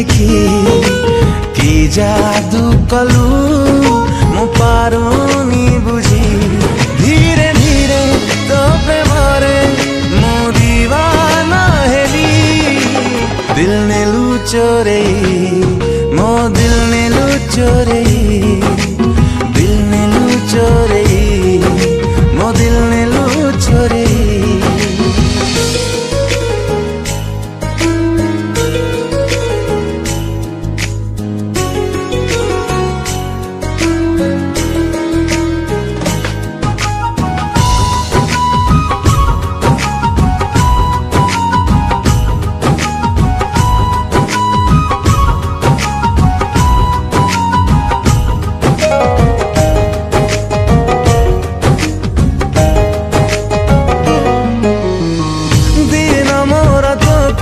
দেখি কি জাদু কলু মু পারুনি বুঝি ধীরে ধীরে তোপে ভরে মু দিবানা হেলি দিল নে লুচোরে মো দিল নে লুচোরে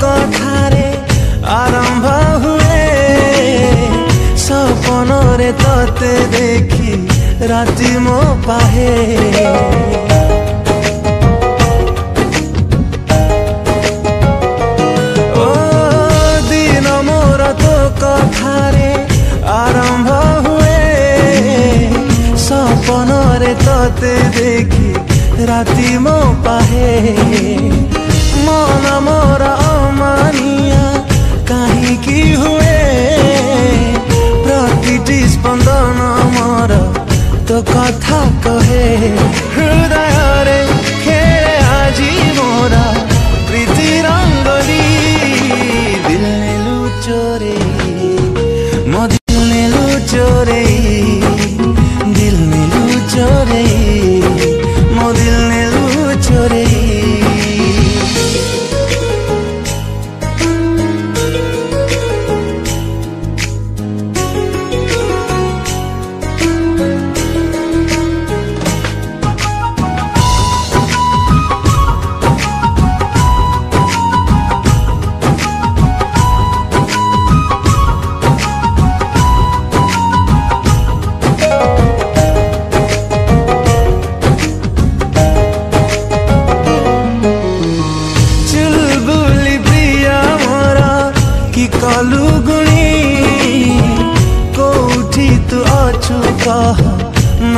କଥାରେ ଆରମ୍ଭ ହୁଏ ସପନରେ ତତେ ଦେଖି ରାତି ମୋ ପାହେ ততে দেখি রাতি মো পাহে तो है हृदय रे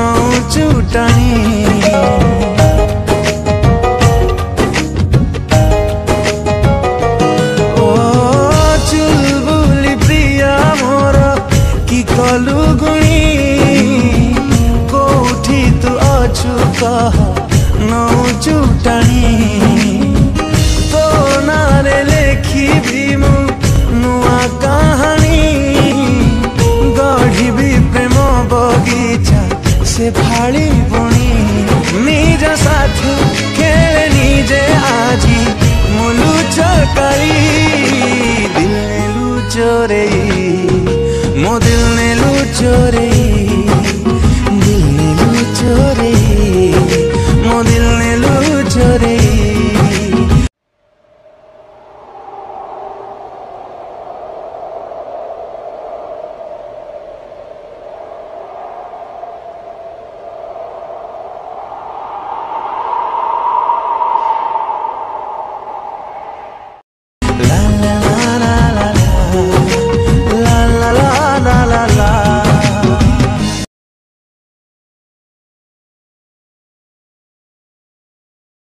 बनाउँछु टाढी ओ चुलबुली कोठी तु नौ टाणी সে ফাড়িবনি নিজ সাথে খেলে নিজে আজি মুলু চকাই দিল নেলু চোরে মো দিল নেলু চোরেই